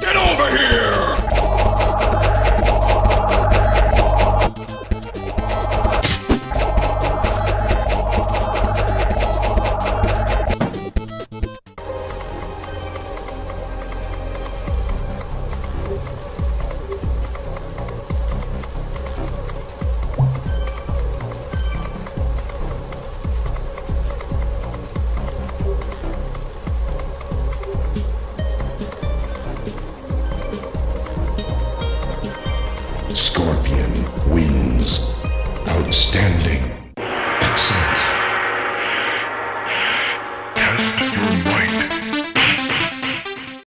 Get over here! Scorpion wins. Outstanding.